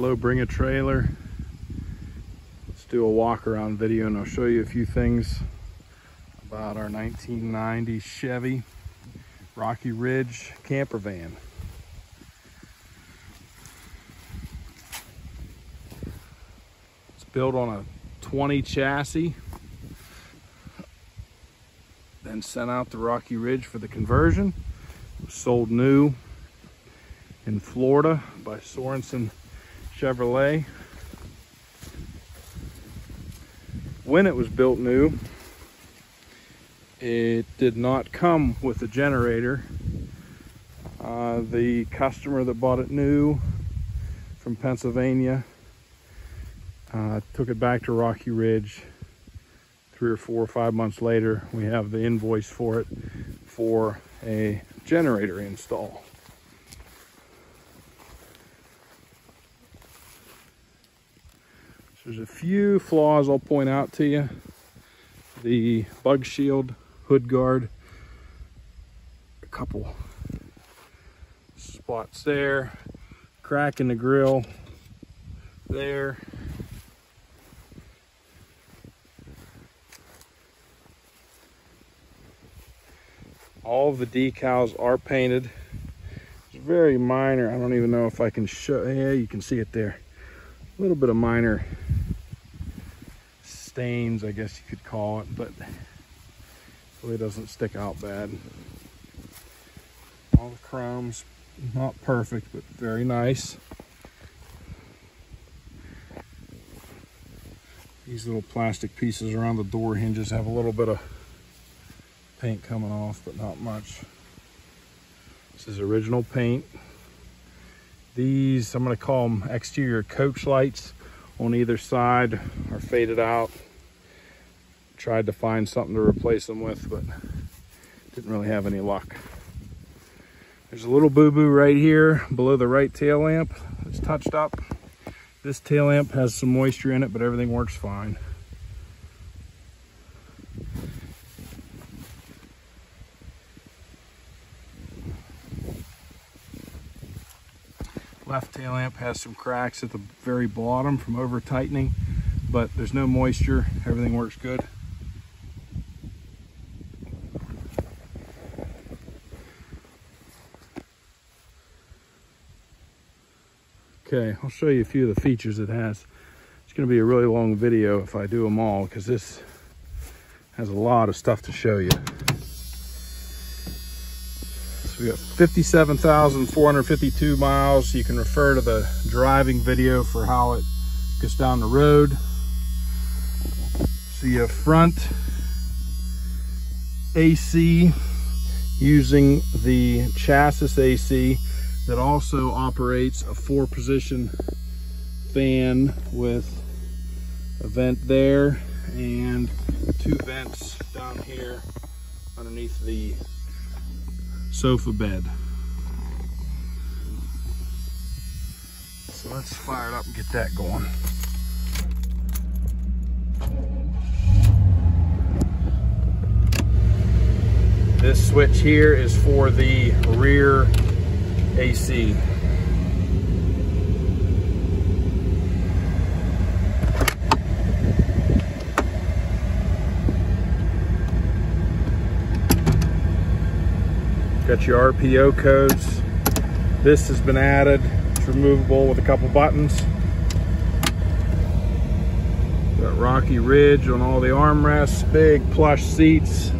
Hello, bring a trailer. Let's do a walk around video and I'll show you a few things about our 1990 Chevy Rocky Ridge camper van. It's built on a 20 chassis, then sent out to Rocky Ridge for the conversion. Was sold new in Florida by Sorenson Chevrolet. When it was built new, it did not come with a generator. Uh, the customer that bought it new from Pennsylvania uh, took it back to Rocky Ridge. Three or four or five months later, we have the invoice for it for a generator install. There's a few flaws I'll point out to you. The bug shield, hood guard, a couple spots there, crack in the grill there. All the decals are painted. It's very minor. I don't even know if I can show. Yeah, you can see it there. A little bit of minor stains, I guess you could call it, but really doesn't stick out bad. All the chrome's not perfect, but very nice. These little plastic pieces around the door hinges have a little bit of paint coming off, but not much. This is original paint. These, I'm gonna call them exterior coach lights on either side are faded out. Tried to find something to replace them with, but didn't really have any luck. There's a little boo-boo right here below the right tail lamp. It's touched up. This tail lamp has some moisture in it, but everything works fine. Left tail lamp has some cracks at the very bottom from over tightening, but there's no moisture. Everything works good. Okay, I'll show you a few of the features it has. It's gonna be a really long video if I do them all because this has a lot of stuff to show you So we got 57,452 miles. You can refer to the driving video for how it gets down the road. So you have front AC using the chassis AC that also operates a four position fan with a vent there and two vents down here underneath the sofa bed. So let's fire it up and get that going. This switch here is for the rear AC. Got your RPO codes. This has been added. It's removable with a couple buttons. Got Rocky Ridge on all the armrests, big plush seats.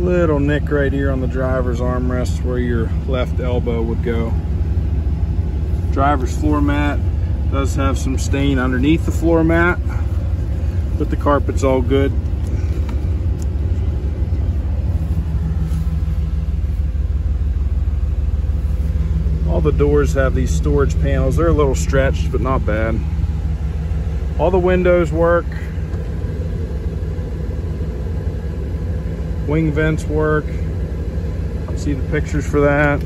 Little nick right here on the driver's armrest where your left elbow would go. Driver's floor mat does have some stain underneath the floor mat, but the carpet's all good. All the doors have these storage panels. They're a little stretched, but not bad. All the windows work. Wing vents work. See the pictures for that.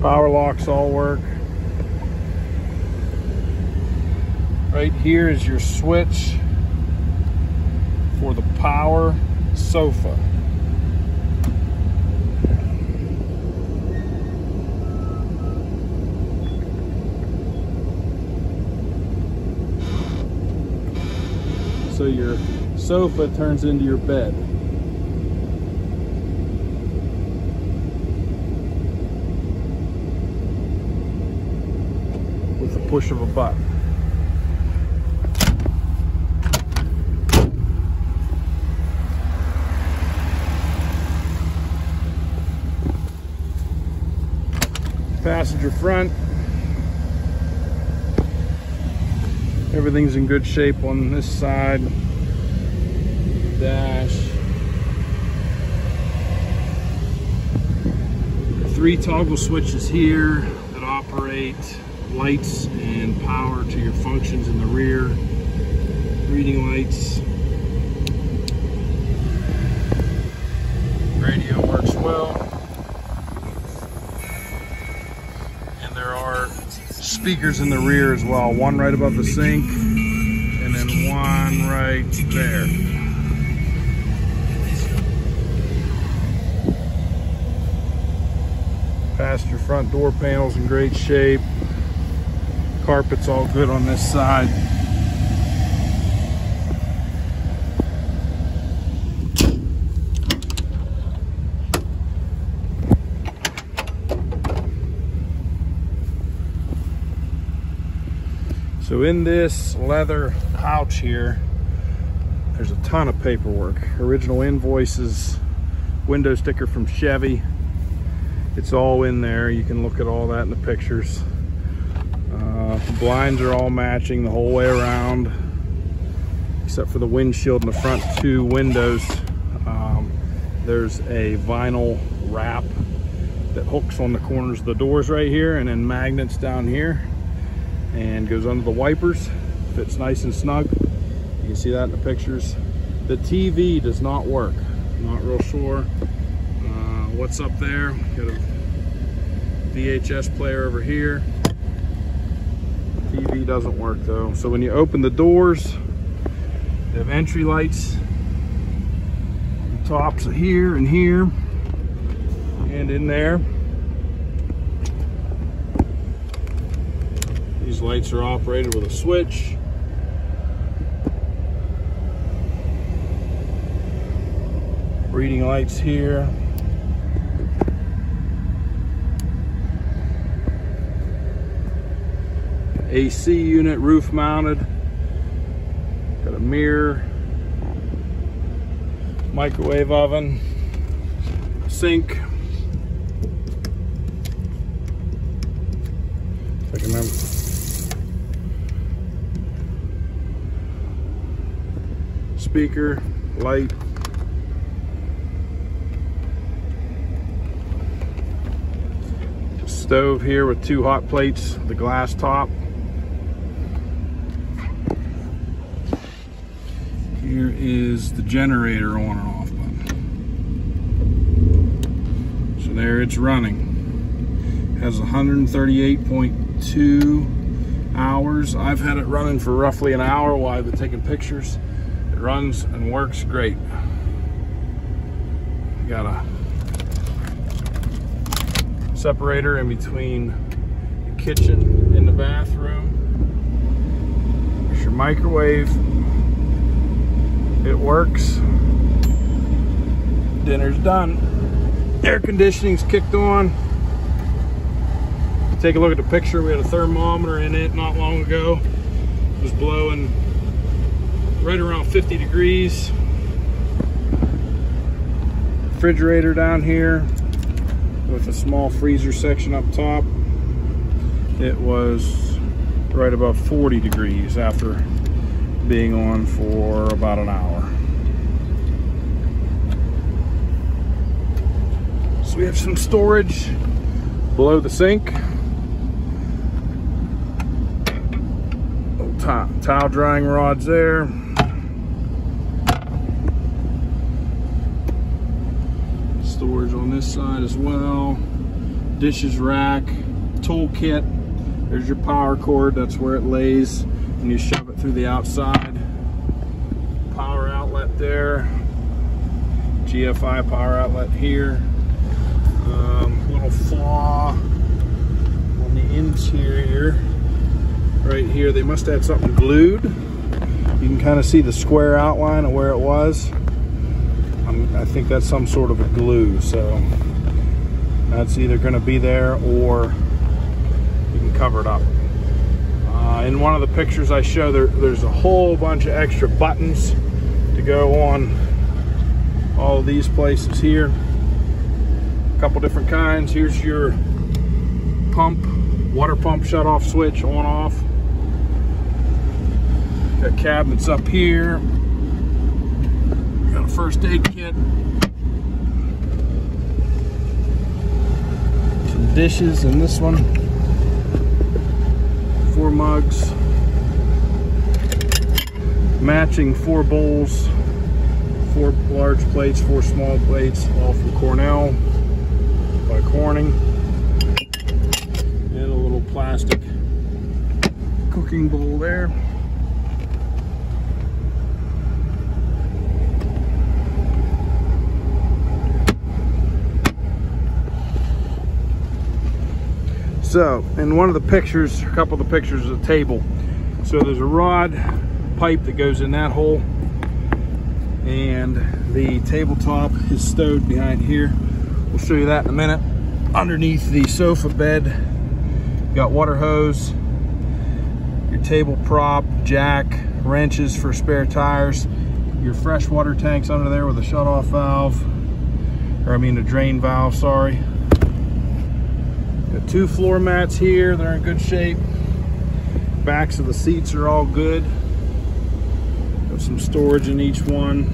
Power locks all work. Right here is your switch for the power sofa. So your sofa turns into your bed. With the push of a button. Passenger front. Everything's in good shape on this side. Dash. Three toggle switches here that operate lights and power to your functions in the rear. Reading lights. Radio works well. Speakers in the rear as well. One right above the sink and then one right there. Passenger front door panels in great shape. Carpet's all good on this side. So in this leather pouch here, there's a ton of paperwork. Original invoices, window sticker from Chevy. It's all in there. You can look at all that in the pictures. Uh, blinds are all matching the whole way around, except for the windshield in the front two windows. Um, there's a vinyl wrap that hooks on the corners of the doors right here and then magnets down here and goes under the wipers fits nice and snug. You can see that in the pictures. The TV does not work. Not real sure uh, what's up there. Got a VHS player over here. TV doesn't work though. So when you open the doors they have entry lights. Tops here and here. And in there These lights are operated with a switch. Reading lights here. AC unit, roof mounted. Got a mirror. Microwave oven. Sink. I can remember. Speaker, light. Stove here with two hot plates, the glass top. Here is the generator on and off button. So there it's running. Has 138.2 hours. I've had it running for roughly an hour while I've been taking pictures. Runs and works great. Got a separator in between the kitchen and the bathroom. There's your microwave. It works. Dinner's done. Air conditioning's kicked on. Take a look at the picture. We had a thermometer in it not long ago. It was blowing right around 50 degrees. Refrigerator down here with a small freezer section up top. It was right about 40 degrees after being on for about an hour. So we have some storage below the sink. Towel drying rods there. storage on this side as well. Dishes rack, tool kit. There's your power cord, that's where it lays. And you shove it through the outside. Power outlet there. GFI power outlet here. Um, little flaw on the interior right here. They must have something glued. You can kind of see the square outline of where it was. I think that's some sort of a glue. So that's either going to be there or you can cover it up. Uh, in one of the pictures I show, there, there's a whole bunch of extra buttons to go on all these places here. A couple different kinds. Here's your pump, water pump shut off switch on off. Got cabinets up here. First aid kit. Some dishes in this one. Four mugs. Matching four bowls. Four large plates, four small plates, all from Corelle by Corning. And a little plastic cooking bowl there. So, in one of the pictures, a couple of the pictures of the table. So there's a rod pipe that goes in that hole and the tabletop is stowed behind here. We'll show you that in a minute. Underneath the sofa bed, got water hose, your table prop, jack, wrenches for spare tires, your freshwater tanks under there with a shut-off valve, or I mean a drain valve, sorry. Got two floor mats here, they're in good shape. Backs of the seats are all good. Got some storage in each one.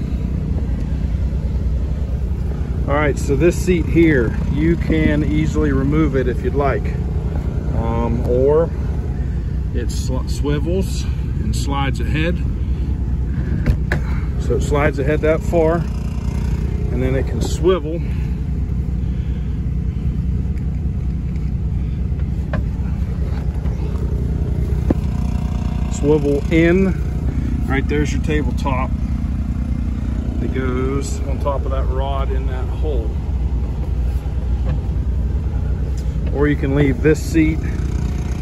All right, so this seat here, you can easily remove it if you'd like. Um, or it swivels and slides ahead. So it slides ahead that far, and then it can swivel swivel in. Right there's your tabletop that goes on top of that rod in that hole. Or you can leave this seat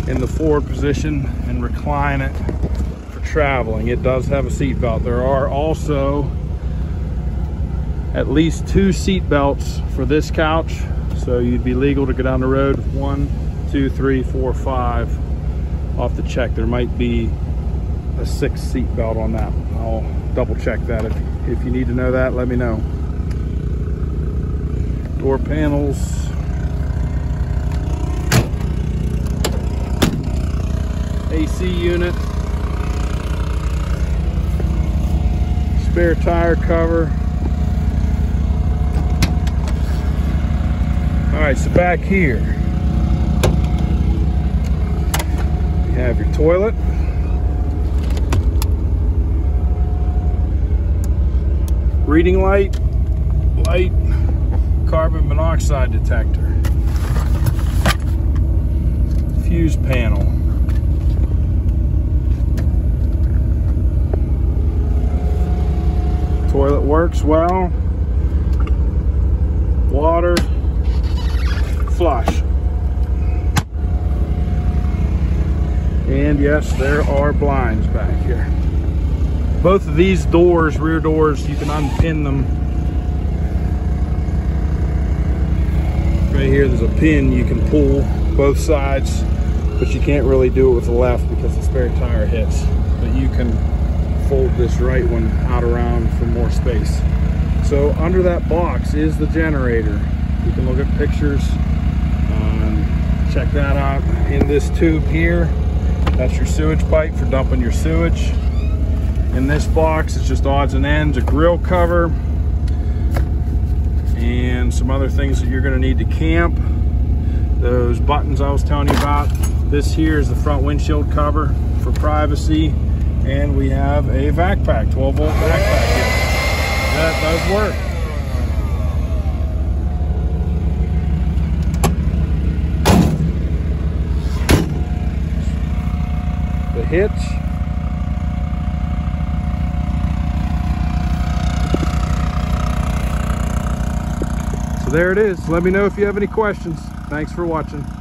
in the forward position and recline it for traveling. It does have a seat belt. There are also at least two seat belts for this couch. So you'd be legal to go down the road one, two, three, four, five. off the check. There might be a six seat belt on that. I'll double check that. If, if you need to know that, let me know. Door panels. AC unit. Spare tire cover. All right, so back here, you have your toilet. Reading light, light, carbon monoxide detector, fuse panel, toilet works well, water, flush. And yes, there are blinds back here both of these doors, rear doors, you can unpin them. Right here, there's a pin you can pull both sides, but you can't really do it with the left because the spare tire hits. But you can fold this right one out around for more space. So under that box is the generator. You can look at pictures, um, check that out. In this tube here, that's your sewage pipe for dumping your sewage in this box. It's just odds and ends, a grill cover, and some other things that you're gonna need to camp. Those buttons I was telling you about. This here is the front windshield cover for privacy. And we have a backpack, 12 volt backpack. pack. That does work. The hitch there it is. Let me know if you have any questions. Thanks for watching.